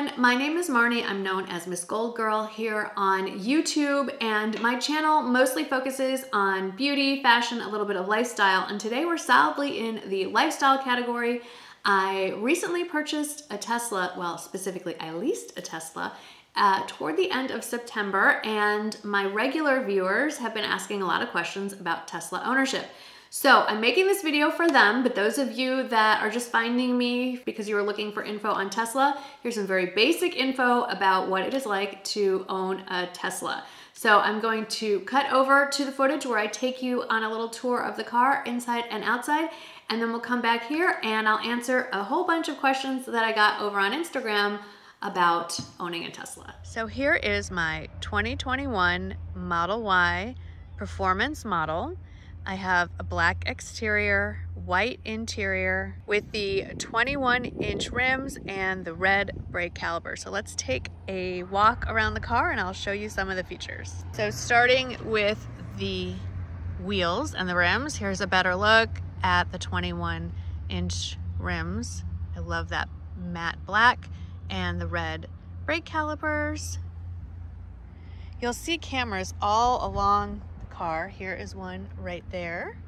everyone, my name is Marnie. I'm known as Miss Gold Girl here on YouTube and my channel mostly focuses on beauty, fashion, a little bit of lifestyle and today we're solidly in the lifestyle category. I recently purchased a Tesla, well specifically I leased a Tesla uh, toward the end of September and my regular viewers have been asking a lot of questions about Tesla ownership. So I'm making this video for them, but those of you that are just finding me because you were looking for info on Tesla, here's some very basic info about what it is like to own a Tesla. So I'm going to cut over to the footage where I take you on a little tour of the car inside and outside, and then we'll come back here and I'll answer a whole bunch of questions that I got over on Instagram about owning a Tesla. So here is my 2021 Model Y performance model. I have a black exterior, white interior with the 21 inch rims and the red brake caliper. So let's take a walk around the car and I'll show you some of the features. So starting with the wheels and the rims, here's a better look at the 21 inch rims. I love that matte black and the red brake calipers. You'll see cameras all along car. Here is one right there.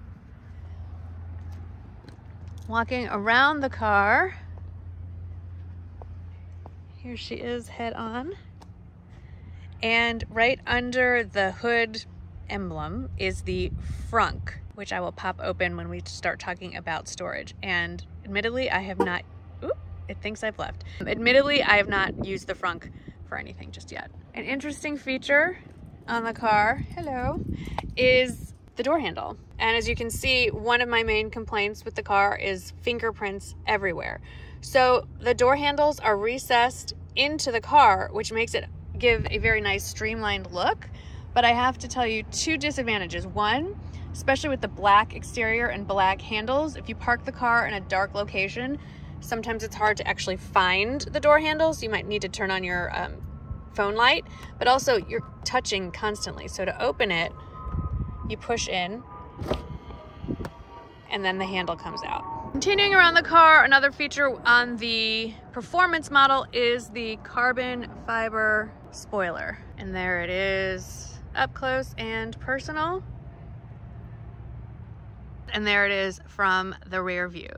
Walking around the car. Here she is head on. And right under the hood emblem is the frunk, which I will pop open when we start talking about storage. And admittedly, I have not, oop, it thinks I've left. Admittedly, I have not used the frunk for anything just yet. An interesting feature on the car, hello, is the door handle. And as you can see, one of my main complaints with the car is fingerprints everywhere. So the door handles are recessed into the car, which makes it give a very nice streamlined look. But I have to tell you two disadvantages. One, especially with the black exterior and black handles, if you park the car in a dark location, sometimes it's hard to actually find the door handles. You might need to turn on your um, phone light, but also you're touching constantly. So to open it, you push in and then the handle comes out. Continuing around the car, another feature on the performance model is the carbon fiber spoiler. And there it is up close and personal. And there it is from the rear view.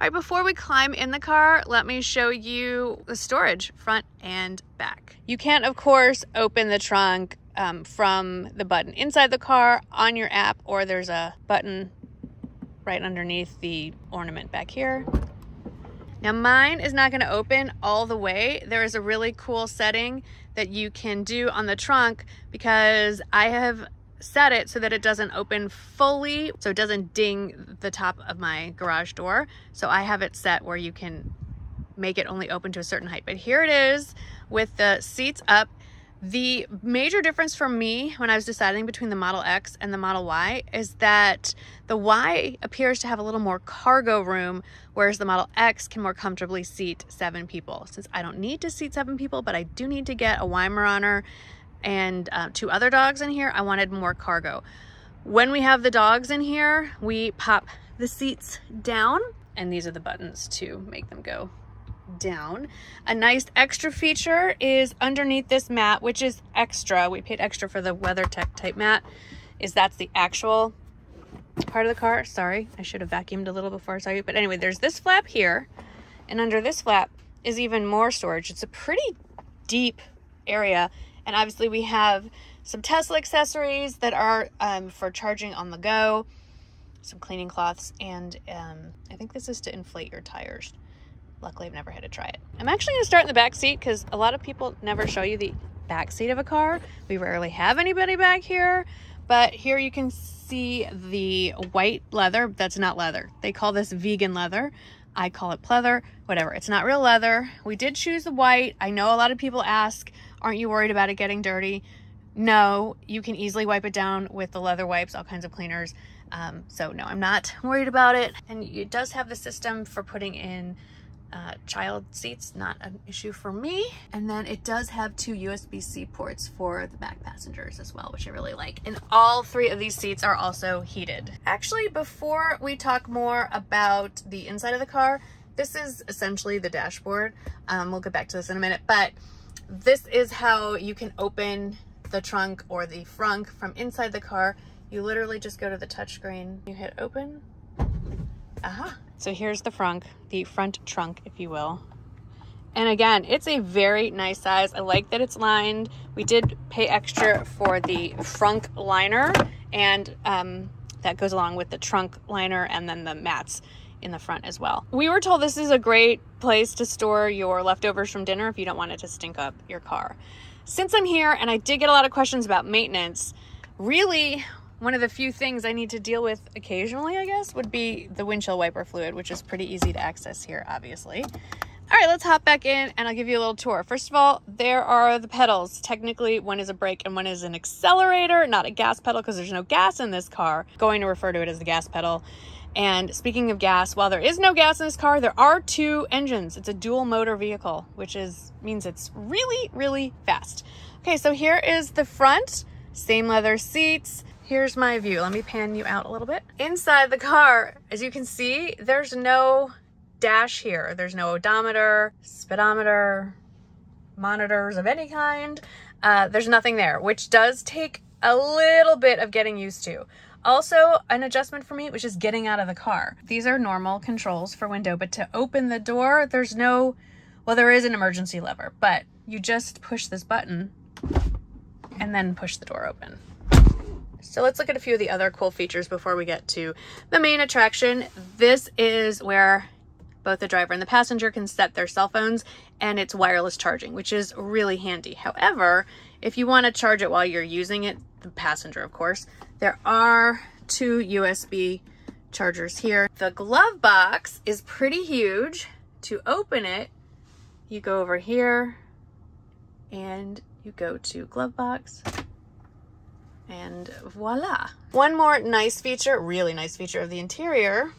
All right, before we climb in the car, let me show you the storage front and back. You can't, of course, open the trunk um, from the button inside the car on your app, or there's a button right underneath the ornament back here. Now mine is not gonna open all the way. There is a really cool setting that you can do on the trunk because I have set it so that it doesn't open fully, so it doesn't ding the top of my garage door. So I have it set where you can make it only open to a certain height. But here it is with the seats up. The major difference for me when I was deciding between the Model X and the Model Y is that the Y appears to have a little more cargo room, whereas the Model X can more comfortably seat seven people. Since I don't need to seat seven people, but I do need to get a Weimaraner and uh, two other dogs in here, I wanted more cargo. When we have the dogs in here, we pop the seats down and these are the buttons to make them go down. A nice extra feature is underneath this mat, which is extra. We paid extra for the WeatherTech type mat, is that's the actual part of the car. Sorry, I should have vacuumed a little before I saw you. But anyway, there's this flap here, and under this flap is even more storage. It's a pretty deep area and obviously we have some Tesla accessories that are um, for charging on the go, some cleaning cloths, and um, I think this is to inflate your tires. Luckily, I've never had to try it. I'm actually gonna start in the back seat because a lot of people never show you the back seat of a car. We rarely have anybody back here, but here you can see the white leather. That's not leather. They call this vegan leather. I call it pleather, whatever. It's not real leather. We did choose the white. I know a lot of people ask, Aren't you worried about it getting dirty? No, you can easily wipe it down with the leather wipes, all kinds of cleaners. Um, so no, I'm not worried about it. And it does have the system for putting in uh, child seats, not an issue for me. And then it does have two USB-C ports for the back passengers as well, which I really like. And all three of these seats are also heated. Actually, before we talk more about the inside of the car, this is essentially the dashboard. Um, we'll get back to this in a minute, but this is how you can open the trunk or the frunk from inside the car. You literally just go to the touchscreen, you hit open. Aha. So here's the frunk, the front trunk, if you will. And again, it's a very nice size. I like that it's lined. We did pay extra for the frunk liner and um, that goes along with the trunk liner and then the mats in the front as well. We were told this is a great place to store your leftovers from dinner if you don't want it to stink up your car. Since I'm here and I did get a lot of questions about maintenance, really one of the few things I need to deal with occasionally, I guess, would be the windshield wiper fluid, which is pretty easy to access here, obviously. All right, let's hop back in and I'll give you a little tour. First of all, there are the pedals. Technically, one is a brake and one is an accelerator, not a gas pedal because there's no gas in this car. Going to refer to it as the gas pedal. And speaking of gas, while there is no gas in this car, there are two engines. It's a dual motor vehicle, which is means it's really, really fast. Okay, so here is the front, same leather seats. Here's my view. Let me pan you out a little bit. Inside the car, as you can see, there's no dash here. There's no odometer, speedometer, monitors of any kind. Uh, there's nothing there, which does take a little bit of getting used to. Also, an adjustment for me was just getting out of the car. These are normal controls for window, but to open the door, there's no, well, there is an emergency lever, but you just push this button and then push the door open. So let's look at a few of the other cool features before we get to the main attraction. This is where both the driver and the passenger can set their cell phones and it's wireless charging, which is really handy. However, if you want to charge it while you're using it, the passenger, of course, there are two USB chargers here. The glove box is pretty huge. To open it, you go over here and you go to glove box and voila. One more nice feature, really nice feature of the interior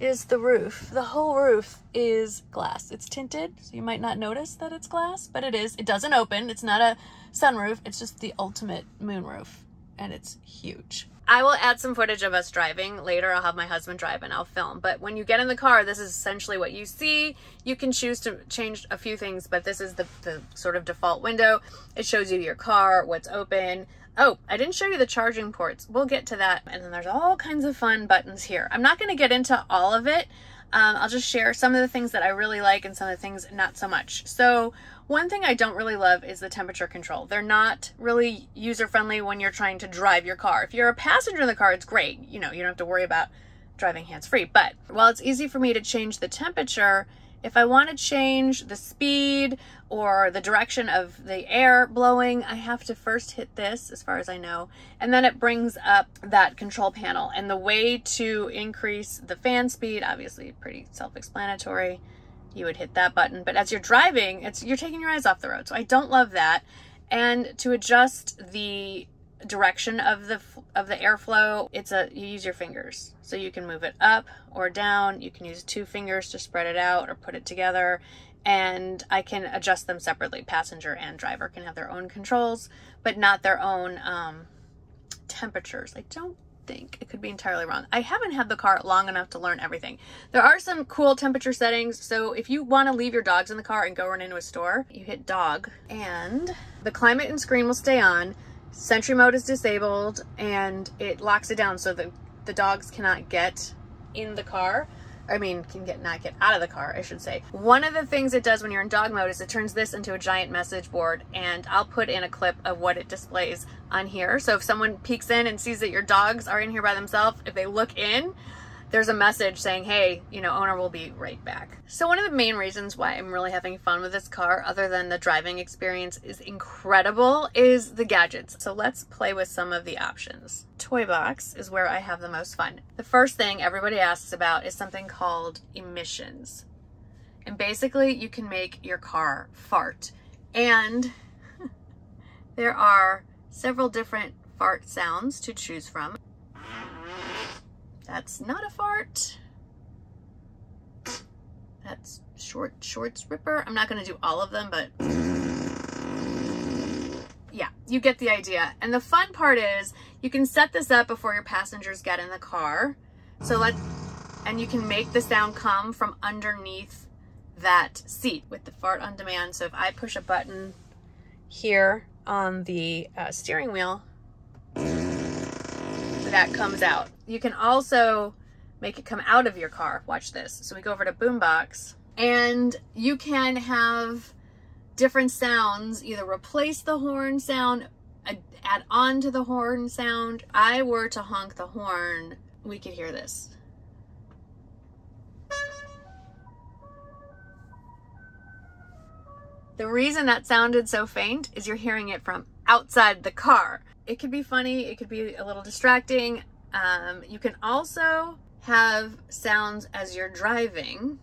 is the roof. The whole roof is glass. It's tinted, so you might not notice that it's glass, but it is. It doesn't open. It's not a sunroof. It's just the ultimate moonroof, and it's huge. I will add some footage of us driving. Later, I'll have my husband drive and I'll film. But when you get in the car, this is essentially what you see. You can choose to change a few things, but this is the, the sort of default window. It shows you your car, what's open, Oh, I didn't show you the charging ports. We'll get to that. And then there's all kinds of fun buttons here. I'm not going to get into all of it. Um, I'll just share some of the things that I really like and some of the things not so much. So one thing I don't really love is the temperature control. They're not really user friendly when you're trying to drive your car. If you're a passenger in the car, it's great. You know, you don't have to worry about driving hands free. But while it's easy for me to change the temperature, if I want to change the speed or the direction of the air blowing, I have to first hit this as far as I know, and then it brings up that control panel. And the way to increase the fan speed, obviously pretty self-explanatory, you would hit that button. But as you're driving, it's you're taking your eyes off the road. So I don't love that. And to adjust the direction of the of the airflow it's a you use your fingers. So you can move it up or down. You can use two fingers to spread it out or put it together. And I can adjust them separately. Passenger and driver can have their own controls but not their own um, temperatures. I don't think it could be entirely wrong. I haven't had the car long enough to learn everything. There are some cool temperature settings. So if you want to leave your dogs in the car and go run into a store you hit dog. And the climate and screen will stay on Sentry mode is disabled and it locks it down so that the dogs cannot get in the car. I mean, can get not get out of the car, I should say. One of the things it does when you're in dog mode is it turns this into a giant message board and I'll put in a clip of what it displays on here. So if someone peeks in and sees that your dogs are in here by themselves, if they look in, there's a message saying, hey, you know, owner will be right back. So one of the main reasons why I'm really having fun with this car, other than the driving experience is incredible, is the gadgets. So let's play with some of the options. Toy box is where I have the most fun. The first thing everybody asks about is something called emissions. And basically you can make your car fart. And there are several different fart sounds to choose from. That's not a fart. That's short shorts ripper. I'm not going to do all of them, but yeah, you get the idea. And the fun part is you can set this up before your passengers get in the car. So let's, and you can make the sound come from underneath that seat with the fart on demand. So if I push a button here on the uh, steering wheel, that comes out. You can also make it come out of your car. Watch this. So we go over to Boombox and you can have different sounds, either replace the horn sound, add on to the horn sound. I were to honk the horn, we could hear this. The reason that sounded so faint is you're hearing it from outside the car. It could be funny, it could be a little distracting. Um, you can also have sounds as you're driving.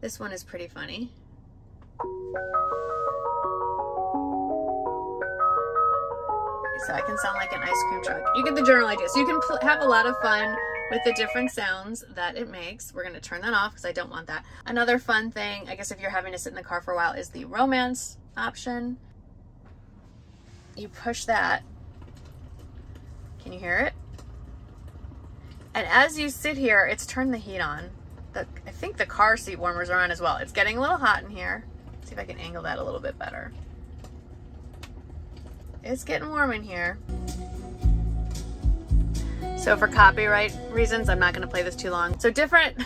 This one is pretty funny. So I can sound like an ice cream truck. You get the general idea. So you can have a lot of fun with the different sounds that it makes. We're going to turn that off because I don't want that. Another fun thing, I guess if you're having to sit in the car for a while, is the romance option. You push that. Can you hear it? And as you sit here, it's turned the heat on. The, I think the car seat warmers are on as well. It's getting a little hot in here. Let's see if I can angle that a little bit better. It's getting warm in here. So for copyright reasons, I'm not going to play this too long. So different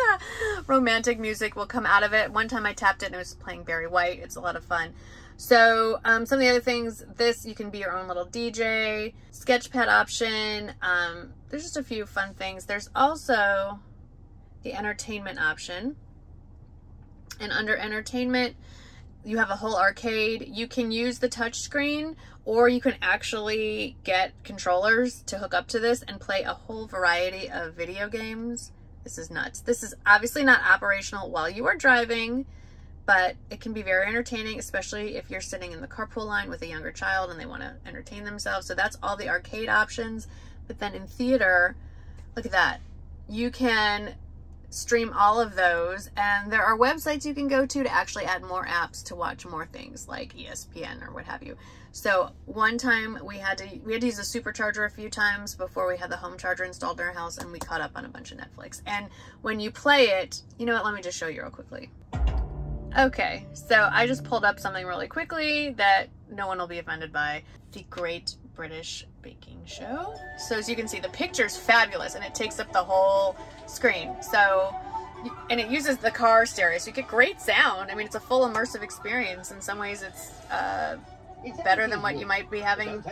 romantic music will come out of it. One time I tapped it and it was playing Barry White. It's a lot of fun. So um, some of the other things, this, you can be your own little DJ, sketchpad option. Um, there's just a few fun things. There's also the entertainment option. And under entertainment, you have a whole arcade. You can use the touch screen or you can actually get controllers to hook up to this and play a whole variety of video games. This is nuts. This is obviously not operational while you are driving, but it can be very entertaining, especially if you're sitting in the carpool line with a younger child and they want to entertain themselves. So that's all the arcade options. But then in theater, look at that. You can stream all of those. And there are websites you can go to to actually add more apps to watch more things like ESPN or what have you. So one time we had to we had to use a supercharger a few times before we had the home charger installed in our house and we caught up on a bunch of Netflix. And when you play it, you know what, let me just show you real quickly. Okay, so I just pulled up something really quickly that no one will be offended by. The Great British Baking Show. So as you can see, the picture's fabulous and it takes up the whole screen. So, and it uses the car stereo, so you get great sound. I mean, it's a full immersive experience. In some ways, it's uh, better than what you might be having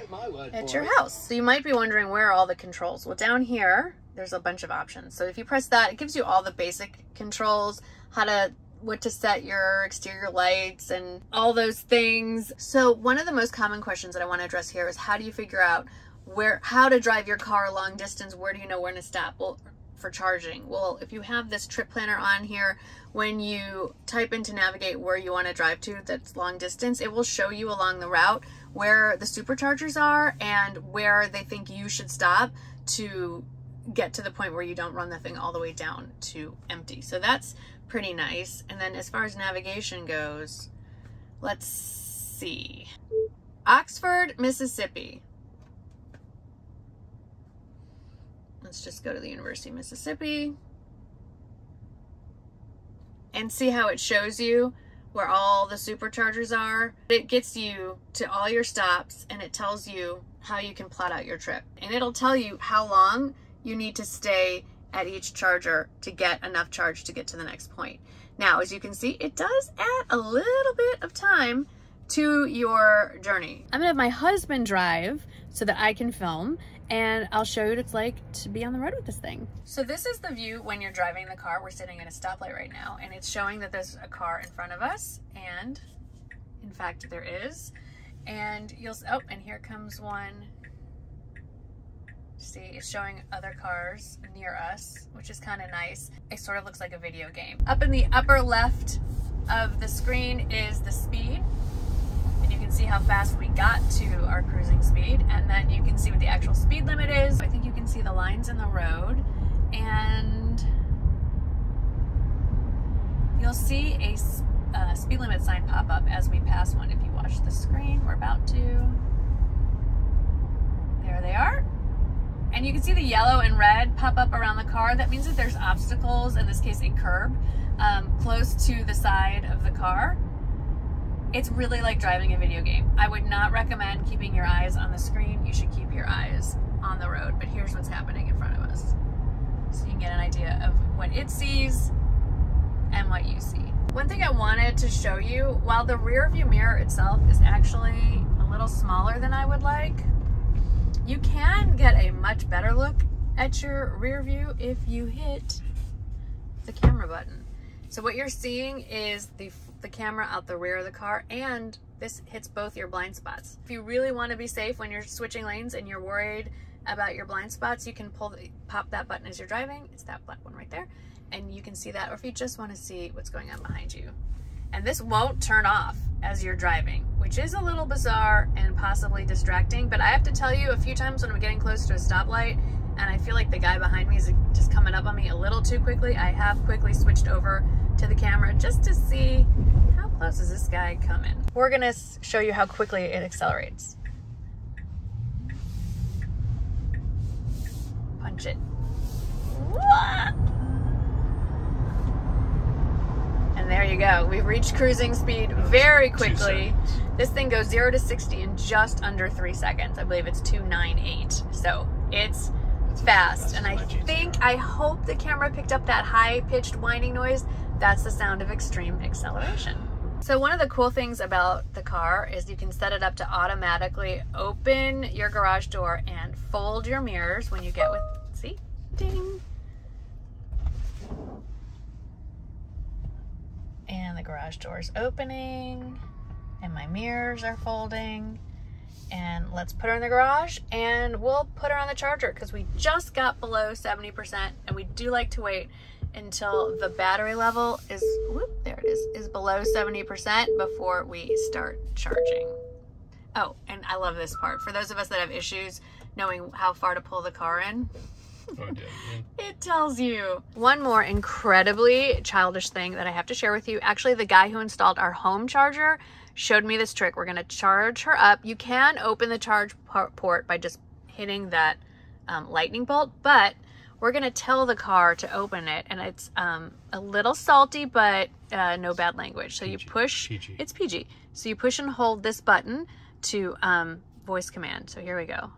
at your house. So you might be wondering where are all the controls? Well, down here, there's a bunch of options. So if you press that, it gives you all the basic controls, how to what to set your exterior lights and all those things. So one of the most common questions that I want to address here is how do you figure out where how to drive your car long distance? Where do you know when to stop? Well, for charging. Well, if you have this trip planner on here, when you type into navigate where you want to drive to that's long distance, it will show you along the route where the superchargers are and where they think you should stop to get to the point where you don't run the thing all the way down to empty. So that's pretty nice. And then as far as navigation goes, let's see. Oxford, Mississippi. Let's just go to the University of Mississippi and see how it shows you where all the superchargers are. It gets you to all your stops and it tells you how you can plot out your trip. And it'll tell you how long you need to stay at each charger to get enough charge to get to the next point. Now, as you can see, it does add a little bit of time to your journey. I'm gonna have my husband drive so that I can film and I'll show you what it's like to be on the road with this thing. So this is the view when you're driving the car. We're sitting at a stoplight right now and it's showing that there's a car in front of us and in fact there is. And you'll, oh, and here comes one See, it's showing other cars near us, which is kind of nice. It sort of looks like a video game. Up in the upper left of the screen is the speed. And you can see how fast we got to our cruising speed. And then you can see what the actual speed limit is. I think you can see the lines in the road. And you'll see a uh, speed limit sign pop up as we pass one. If you watch the screen, we're about to. There they are And you can see the yellow and red pop up around the car. That means that there's obstacles, in this case a curb, um, close to the side of the car. It's really like driving a video game. I would not recommend keeping your eyes on the screen. You should keep your eyes on the road. But here's what's happening in front of us. So you can get an idea of what it sees and what you see. One thing I wanted to show you, while the rear view mirror itself is actually a little smaller than I would like, you can get a much better look at your rear view if you hit the camera button. So what you're seeing is the, the camera out the rear of the car and this hits both your blind spots. If you really want to be safe when you're switching lanes and you're worried about your blind spots, you can pull the, pop that button as you're driving. It's that black one right there. And you can see that, or if you just want to see what's going on behind you. And this won't turn off as you're driving, which is a little bizarre and possibly distracting. But I have to tell you, a few times when I'm getting close to a stoplight and I feel like the guy behind me is just coming up on me a little too quickly, I have quickly switched over to the camera just to see how close is this guy coming. We're gonna show you how quickly it accelerates. Punch it. And there you go. We've reached cruising speed very quickly. This thing goes 0 to 60 in just under 3 seconds. I believe it's 298. So it's fast. And I think, I hope the camera picked up that high-pitched whining noise. That's the sound of extreme acceleration. So one of the cool things about the car is you can set it up to automatically open your garage door and fold your mirrors when you get with, see, ding. And the garage door is opening and my mirrors are folding and let's put her in the garage and we'll put her on the charger because we just got below 70% and we do like to wait until the battery level is, whoop, there it is, is below 70% before we start charging. Oh, and I love this part. For those of us that have issues knowing how far to pull the car in, oh, it tells you. One more incredibly childish thing that I have to share with you. Actually, the guy who installed our home charger showed me this trick. We're going to charge her up. You can open the charge port by just hitting that um, lightning bolt, but we're going to tell the car to open it. And it's um, a little salty, but uh, no bad language. So PG. you push, PG. it's PG. So you push and hold this button to um, voice command. So here we go.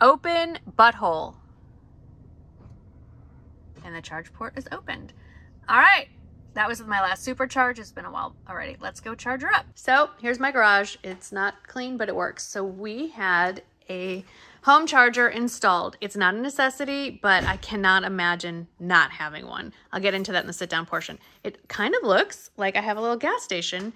Open butthole. And the charge port is opened. All right that was my last supercharge. It's been a while already. Let's go charge her up. So here's my garage. It's not clean, but it works. So we had a home charger installed. It's not a necessity, but I cannot imagine not having one. I'll get into that in the sit down portion. It kind of looks like I have a little gas station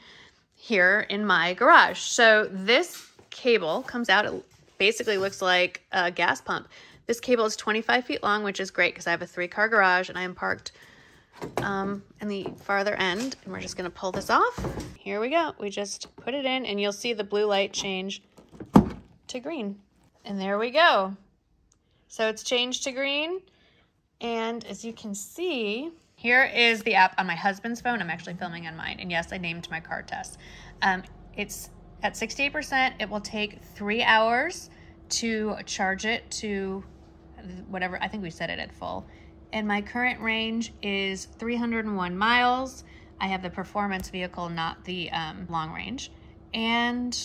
here in my garage. So this cable comes out, basically looks like a gas pump. This cable is 25 feet long, which is great because I have a three car garage and I am parked um, in the farther end. And we're just going to pull this off. Here we go. We just put it in and you'll see the blue light change to green. And there we go. So it's changed to green. And as you can see, here is the app on my husband's phone. I'm actually filming on mine. And yes, I named my car test. Um, it's at 68%. It will take three hours to charge it to whatever. I think we set it at full and my current range is 301 miles. I have the performance vehicle, not the um, long range. And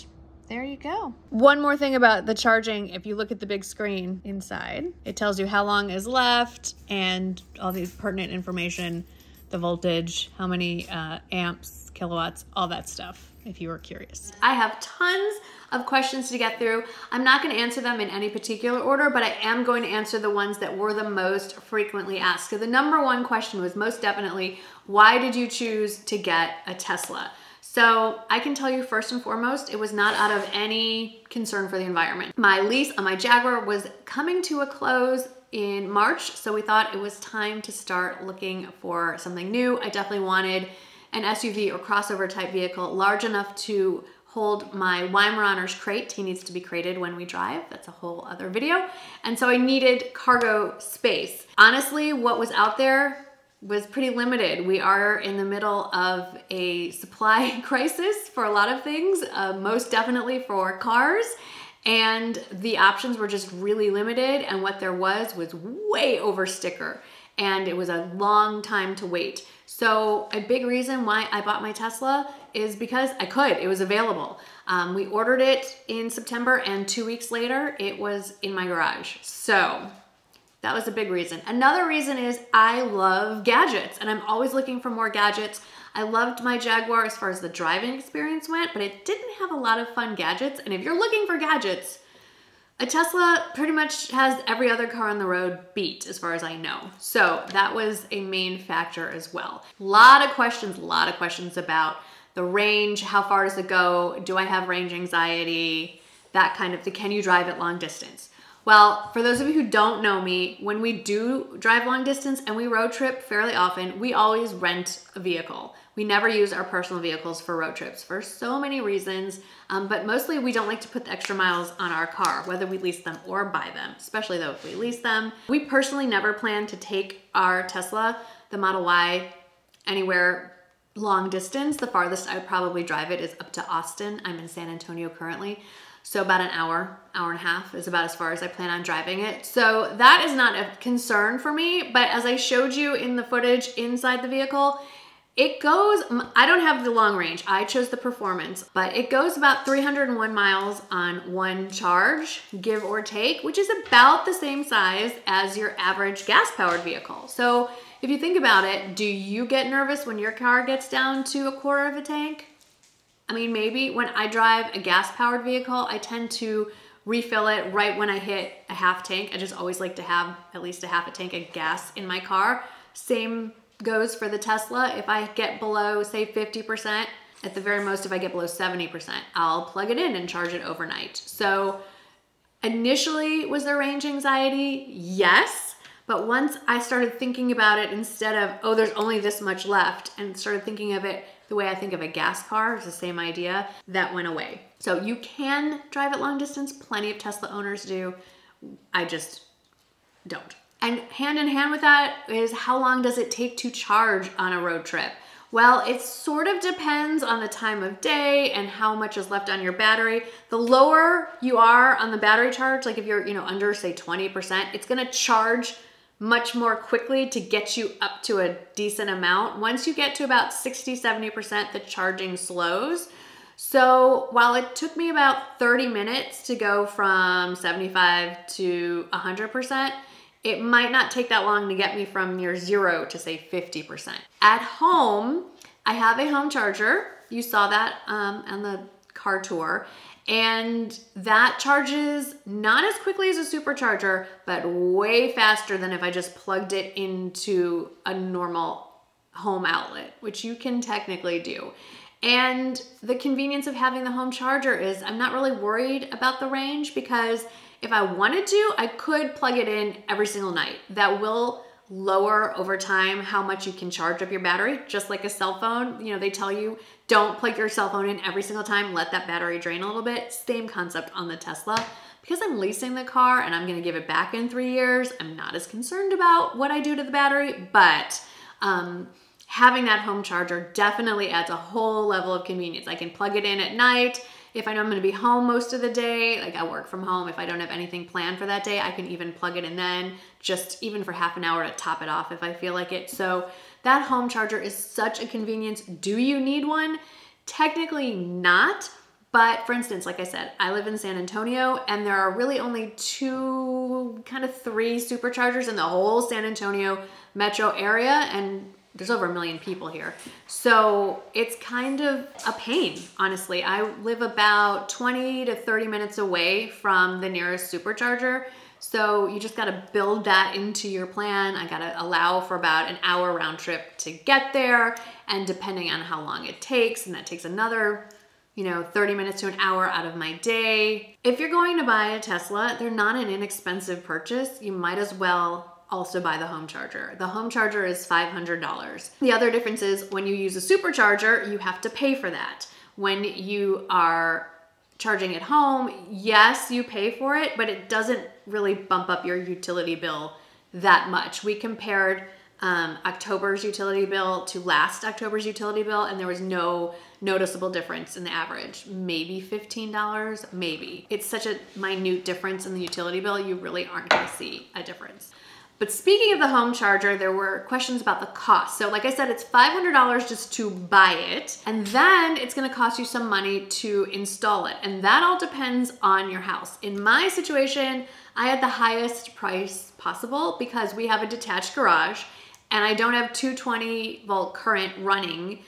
there you go. One more thing about the charging, if you look at the big screen inside, it tells you how long is left and all these pertinent information, the voltage, how many uh, amps, kilowatts, all that stuff if you were curious. I have tons of questions to get through. I'm not gonna answer them in any particular order, but I am going to answer the ones that were the most frequently asked. So the number one question was most definitely, why did you choose to get a Tesla? So I can tell you first and foremost, it was not out of any concern for the environment. My lease on my Jaguar was coming to a close in March, so we thought it was time to start looking for something new. I definitely wanted an SUV or crossover type vehicle large enough to hold my Weimaraners crate. He needs to be crated when we drive. That's a whole other video. And so I needed cargo space. Honestly, what was out there was pretty limited. We are in the middle of a supply crisis for a lot of things, uh, most definitely for cars. and the options were just really limited and what there was was way over sticker and it was a long time to wait. So a big reason why I bought my Tesla is because I could, it was available. Um, we ordered it in September and two weeks later it was in my garage. So that was a big reason. Another reason is I love gadgets and I'm always looking for more gadgets. I loved my Jaguar as far as the driving experience went, but it didn't have a lot of fun gadgets. And if you're looking for gadgets, a Tesla pretty much has every other car on the road beat as far as I know. So that was a main factor as well. A lot of questions, a lot of questions about the range, how far does it go? Do I have range anxiety? That kind of thing. Can you drive it long distance? Well, for those of you who don't know me, when we do drive long distance and we road trip fairly often, we always rent a vehicle. We never use our personal vehicles for road trips for so many reasons, um, but mostly we don't like to put the extra miles on our car, whether we lease them or buy them, especially though if we lease them. We personally never plan to take our Tesla, the Model Y, anywhere long distance. The farthest I would probably drive it is up to Austin. I'm in San Antonio currently. So about an hour, hour and a half is about as far as I plan on driving it. So that is not a concern for me, but as I showed you in the footage inside the vehicle, it goes, I don't have the long range, I chose the performance, but it goes about 301 miles on one charge, give or take, which is about the same size as your average gas powered vehicle. So if you think about it, do you get nervous when your car gets down to a quarter of a tank? I mean, maybe when I drive a gas powered vehicle, I tend to refill it right when I hit a half tank. I just always like to have at least a half a tank of gas in my car. Same goes for the Tesla. If I get below, say 50%, at the very most, if I get below 70%, I'll plug it in and charge it overnight. So initially, was there range anxiety? Yes. But once I started thinking about it instead of, oh, there's only this much left, and started thinking of it the way I think of a gas car, it's the same idea, that went away. So you can drive it long distance, plenty of Tesla owners do. I just don't. And hand in hand with that is how long does it take to charge on a road trip? Well, it sort of depends on the time of day and how much is left on your battery. The lower you are on the battery charge, like if you're, you know, under say 20%, it's gonna charge much more quickly to get you up to a decent amount. Once you get to about 60, 70%, the charging slows. So while it took me about 30 minutes to go from 75 to 100%, it might not take that long to get me from near zero to say 50%. At home, I have a home charger. You saw that um, on the car tour. And that charges not as quickly as a supercharger, but way faster than if I just plugged it into a normal home outlet, which you can technically do. And the convenience of having the home charger is I'm not really worried about the range because if I wanted to, I could plug it in every single night. That will lower over time how much you can charge up your battery, just like a cell phone. You know, they tell you don't plug your cell phone in every single time, let that battery drain a little bit. Same concept on the Tesla. Because I'm leasing the car and I'm gonna give it back in three years, I'm not as concerned about what I do to the battery, but um, having that home charger definitely adds a whole level of convenience. I can plug it in at night, if I know I'm gonna be home most of the day, like I work from home, if I don't have anything planned for that day, I can even plug it in then, just even for half an hour to top it off if I feel like it. So that home charger is such a convenience. Do you need one? Technically not, but for instance, like I said, I live in San Antonio and there are really only two, kind of three superchargers in the whole San Antonio metro area. And there's over a million people here. So it's kind of a pain, honestly. I live about 20 to 30 minutes away from the nearest supercharger. So you just gotta build that into your plan. I gotta allow for about an hour round trip to get there. And depending on how long it takes, and that takes another you know, 30 minutes to an hour out of my day. If you're going to buy a Tesla, they're not an inexpensive purchase. You might as well also buy the home charger. The home charger is $500. The other difference is when you use a supercharger, you have to pay for that. When you are charging at home, yes, you pay for it, but it doesn't really bump up your utility bill that much. We compared um, October's utility bill to last October's utility bill, and there was no noticeable difference in the average. Maybe $15, maybe. It's such a minute difference in the utility bill, you really aren't gonna see a difference. But speaking of the home charger, there were questions about the cost. So like I said, it's $500 just to buy it, and then it's gonna cost you some money to install it. And that all depends on your house. In my situation, I had the highest price possible because we have a detached garage and I don't have 220 volt current running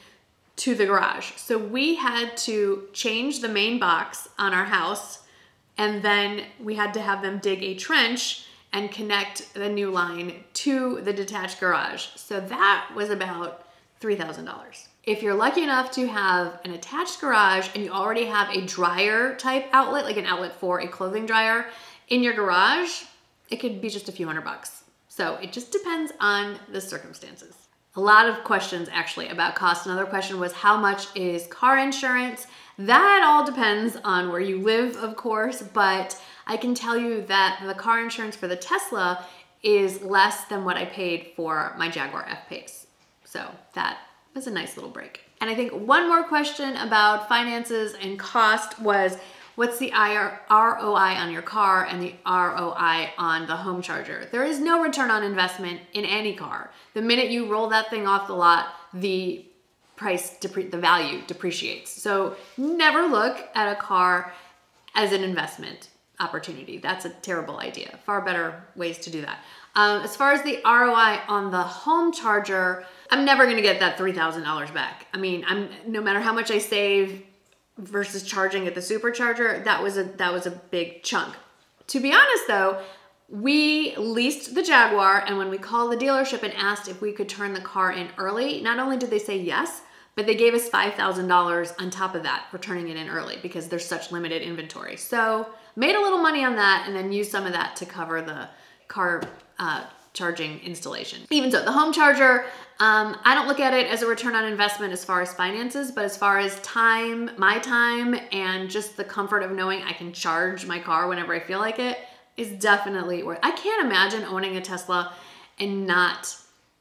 to the garage. So we had to change the main box on our house and then we had to have them dig a trench and connect the new line to the detached garage. So that was about $3,000. If you're lucky enough to have an attached garage and you already have a dryer type outlet, like an outlet for a clothing dryer in your garage, it could be just a few hundred bucks. So it just depends on the circumstances. A lot of questions actually about cost. Another question was how much is car insurance? That all depends on where you live, of course, but I can tell you that the car insurance for the Tesla is less than what I paid for my Jaguar F-Pace. So that was a nice little break. And I think one more question about finances and cost was what's the ROI on your car and the ROI on the home charger? There is no return on investment in any car. The minute you roll that thing off the lot, the price, the value depreciates. So never look at a car as an investment opportunity. That's a terrible idea. Far better ways to do that. Um, as far as the ROI on the home charger, I'm never gonna get that $3,000 back. I mean, I'm no matter how much I save versus charging at the supercharger, that was a that was a big chunk. To be honest though, we leased the Jaguar and when we called the dealership and asked if we could turn the car in early, not only did they say yes, but they gave us $5,000 on top of that for turning it in early because there's such limited inventory. So made a little money on that and then used some of that to cover the car uh, charging installation. Even so, the home charger, um, I don't look at it as a return on investment as far as finances, but as far as time, my time, and just the comfort of knowing I can charge my car whenever I feel like it is definitely worth I can't imagine owning a Tesla and not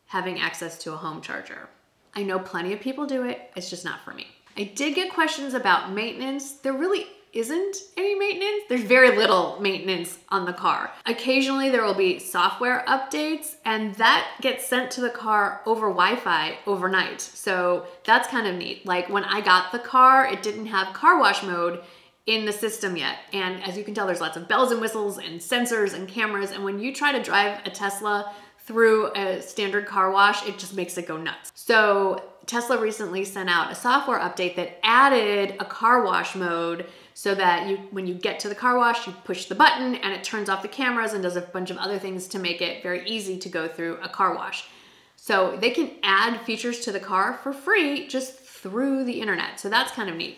having access to a home charger. I know plenty of people do it, it's just not for me. I did get questions about maintenance. There really isn't any maintenance. There's very little maintenance on the car. Occasionally there will be software updates and that gets sent to the car over Wi-Fi overnight. So that's kind of neat. Like when I got the car, it didn't have car wash mode in the system yet. And as you can tell, there's lots of bells and whistles and sensors and cameras. And when you try to drive a Tesla through a standard car wash, it just makes it go nuts. So Tesla recently sent out a software update that added a car wash mode so that you, when you get to the car wash, you push the button and it turns off the cameras and does a bunch of other things to make it very easy to go through a car wash. So they can add features to the car for free just through the internet. So that's kind of neat.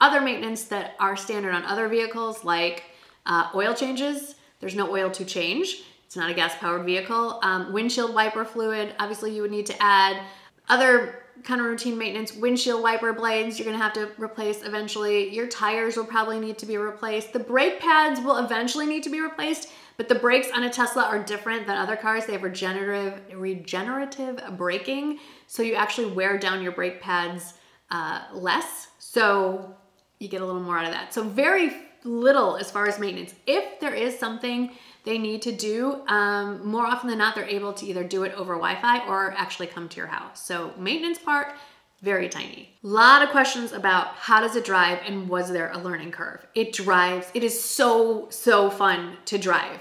Other maintenance that are standard on other vehicles like uh, oil changes, there's no oil to change. It's not a gas powered vehicle. Um, windshield wiper fluid, obviously you would need to add. Other kind of routine maintenance, windshield wiper blades you're gonna have to replace eventually. Your tires will probably need to be replaced. The brake pads will eventually need to be replaced, but the brakes on a Tesla are different than other cars. They have regenerative, regenerative braking, so you actually wear down your brake pads uh, less, so you get a little more out of that. So very little as far as maintenance. If there is something they need to do, um, more often than not, they're able to either do it over Wi-Fi or actually come to your house. So maintenance part, very tiny. Lot of questions about how does it drive and was there a learning curve? It drives, it is so, so fun to drive.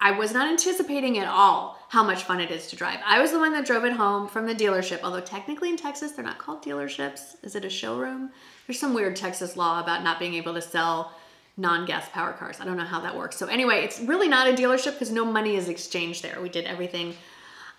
I was not anticipating at all how much fun it is to drive. I was the one that drove it home from the dealership, although technically in Texas, they're not called dealerships. Is it a showroom? There's some weird Texas law about not being able to sell non-gas power cars. I don't know how that works. So anyway, it's really not a dealership because no money is exchanged there. We did everything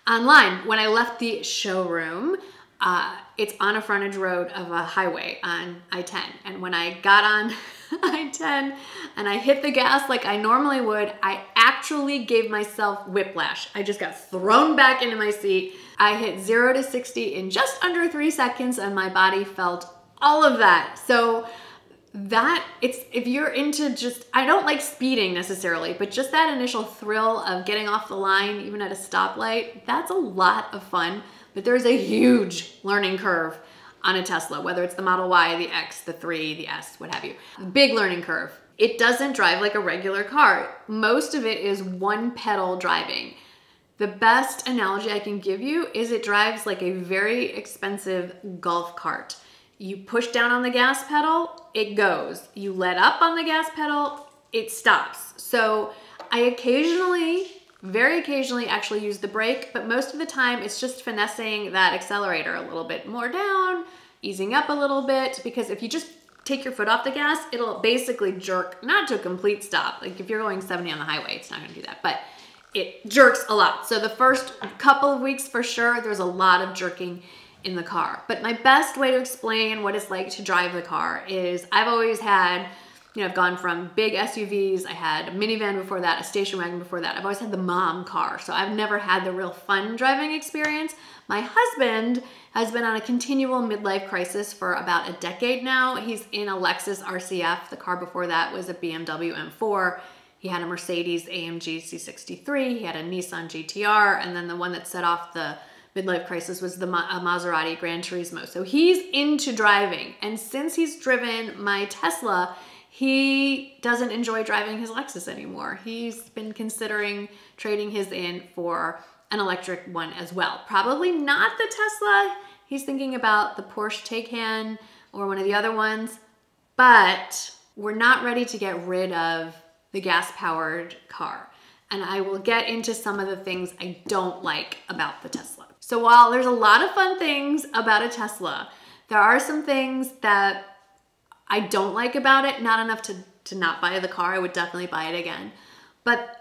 online. When I left the showroom, uh, it's on a frontage road of a highway on I-10. And when I got on I-10 and I hit the gas like I normally would, I actually gave myself whiplash. I just got thrown back into my seat. I hit zero to 60 in just under three seconds and my body felt all of that. So that it's if you're into just I don't like speeding necessarily, but just that initial thrill of getting off the line even at a stoplight, that's a lot of fun. But there's a huge learning curve on a Tesla, whether it's the Model Y, the X, the 3, the S, what have you. Big learning curve. It doesn't drive like a regular car. Most of it is one pedal driving. The best analogy I can give you is it drives like a very expensive golf cart. You push down on the gas pedal, it goes. You let up on the gas pedal, it stops. So I occasionally, very occasionally actually use the brake, but most of the time it's just finessing that accelerator a little bit more down, easing up a little bit, because if you just take your foot off the gas, it'll basically jerk, not to a complete stop. Like if you're going 70 on the highway, it's not gonna do that, but it jerks a lot. So the first couple of weeks for sure, there's a lot of jerking in the car. But my best way to explain what it's like to drive the car is I've always had, you know, I've gone from big SUVs, I had a minivan before that, a station wagon before that. I've always had the mom car. So I've never had the real fun driving experience. My husband has been on a continual midlife crisis for about a decade now. He's in a Lexus RCF. The car before that was a BMW M4. He had a Mercedes AMG C63. He had a Nissan GTR. And then the one that set off the midlife crisis was the Ma Maserati Gran Turismo. So he's into driving. And since he's driven my Tesla, he doesn't enjoy driving his Lexus anymore. He's been considering trading his in for an electric one as well. Probably not the Tesla. He's thinking about the Porsche Taycan or one of the other ones, but we're not ready to get rid of the gas powered car. And I will get into some of the things I don't like about the Tesla. So while there's a lot of fun things about a Tesla, there are some things that I don't like about it, not enough to, to not buy the car. I would definitely buy it again. But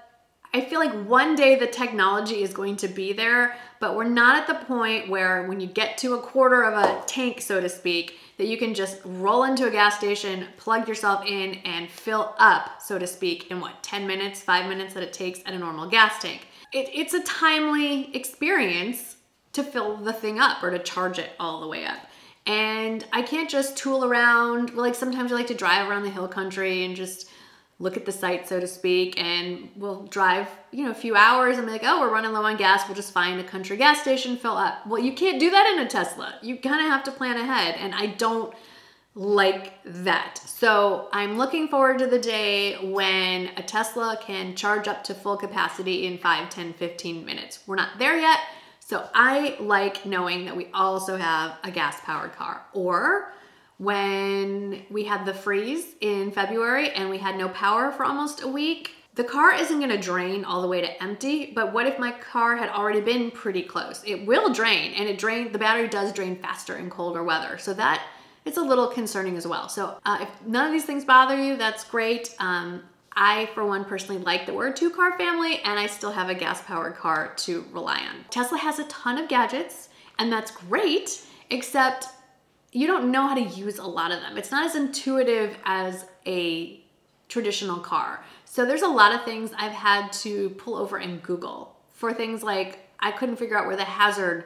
I feel like one day the technology is going to be there, but we're not at the point where when you get to a quarter of a tank, so to speak, that you can just roll into a gas station, plug yourself in, and fill up, so to speak, in what, 10 minutes, five minutes that it takes at a normal gas tank. It, it's a timely experience to fill the thing up or to charge it all the way up. And I can't just tool around. Like sometimes I like to drive around the hill country and just look at the site, so to speak, and we'll drive, you know, a few hours and be like, oh, we're running low on gas. We'll just find a country gas station, fill up. Well, you can't do that in a Tesla. You kind of have to plan ahead. And I don't like that. So I'm looking forward to the day when a Tesla can charge up to full capacity in 5, 10, 15 minutes. We're not there yet. So I like knowing that we also have a gas powered car. Or when we had the freeze in February and we had no power for almost a week, the car isn't gonna drain all the way to empty, but what if my car had already been pretty close? It will drain and it drain, the battery does drain faster in colder weather. So that it's a little concerning as well. So uh, if none of these things bother you, that's great. Um, I, for one, personally like that we're a two car family and I still have a gas powered car to rely on. Tesla has a ton of gadgets and that's great, except you don't know how to use a lot of them. It's not as intuitive as a traditional car. So there's a lot of things I've had to pull over and Google for things like I couldn't figure out where the hazard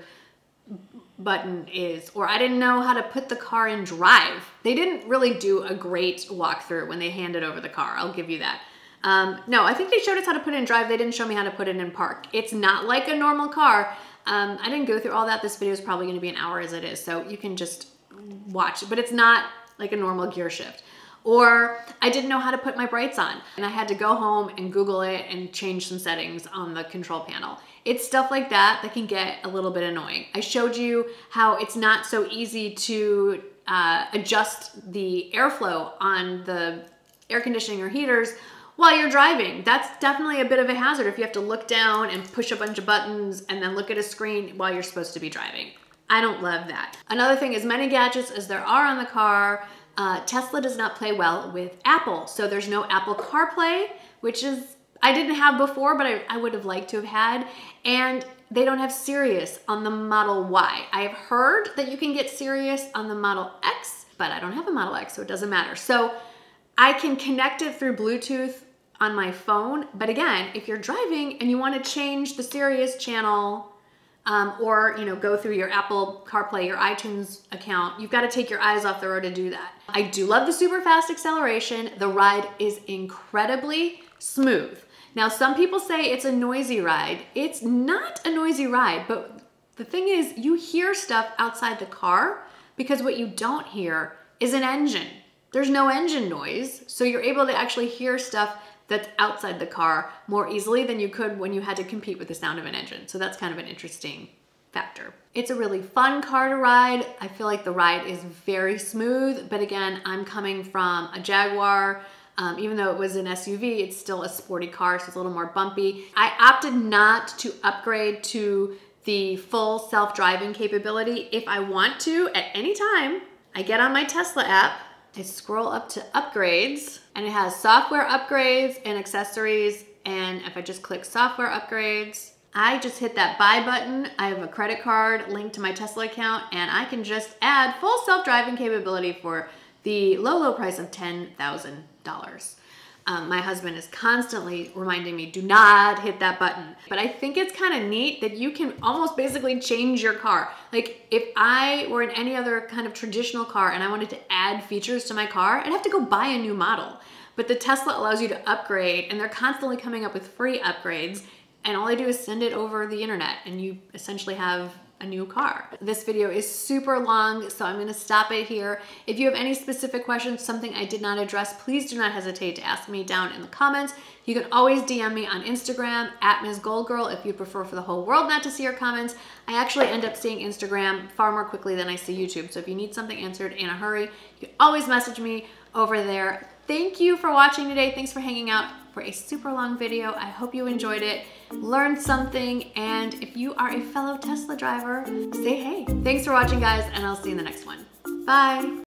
button is, or I didn't know how to put the car in drive. They didn't really do a great walkthrough when they handed over the car, I'll give you that. Um, no, I think they showed us how to put it in drive. They didn't show me how to put it in park. It's not like a normal car. Um, I didn't go through all that. This video is probably gonna be an hour as it is, so you can just watch, but it's not like a normal gear shift. Or I didn't know how to put my brights on and I had to go home and Google it and change some settings on the control panel. It's stuff like that that can get a little bit annoying. I showed you how it's not so easy to uh, adjust the airflow on the air conditioning or heaters while you're driving. That's definitely a bit of a hazard if you have to look down and push a bunch of buttons and then look at a screen while you're supposed to be driving. I don't love that. Another thing, as many gadgets as there are on the car, uh, Tesla does not play well with Apple. So there's no Apple CarPlay, which is I didn't have before, but I, I would have liked to have had. And they don't have Sirius on the Model Y. I have heard that you can get Sirius on the Model X, but I don't have a Model X, so it doesn't matter. So I can connect it through Bluetooth on my phone. But again, if you're driving and you want to change the Sirius channel um, or you know go through your Apple CarPlay, your iTunes account, you've got to take your eyes off the road to do that. I do love the super fast acceleration. The ride is incredibly smooth. Now, some people say it's a noisy ride. It's not a noisy ride, but the thing is, you hear stuff outside the car because what you don't hear is an engine. There's no engine noise, so you're able to actually hear stuff that's outside the car more easily than you could when you had to compete with the sound of an engine. So that's kind of an interesting factor. It's a really fun car to ride. I feel like the ride is very smooth, but again, I'm coming from a Jaguar. Um, even though it was an SUV, it's still a sporty car, so it's a little more bumpy. I opted not to upgrade to the full self-driving capability. If I want to, at any time, I get on my Tesla app, I scroll up to upgrades, and it has software upgrades and accessories. And if I just click software upgrades, I just hit that buy button. I have a credit card linked to my Tesla account, and I can just add full self-driving capability for the low, low price of $10,000. Um, my husband is constantly reminding me, do not hit that button. But I think it's kind of neat that you can almost basically change your car. Like if I were in any other kind of traditional car and I wanted to add features to my car, I'd have to go buy a new model. But the Tesla allows you to upgrade and they're constantly coming up with free upgrades. And all I do is send it over the internet and you essentially have a new car. This video is super long, so I'm gonna stop it here. If you have any specific questions, something I did not address, please do not hesitate to ask me down in the comments. You can always DM me on Instagram, at Ms. Gold Girl, if you'd prefer for the whole world not to see your comments. I actually end up seeing Instagram far more quickly than I see YouTube, so if you need something answered in a hurry, you can always message me over there. Thank you for watching today. Thanks for hanging out for a super long video. I hope you enjoyed it, learned something, and if you are a fellow Tesla driver, say hey. Thanks for watching, guys, and I'll see you in the next one. Bye.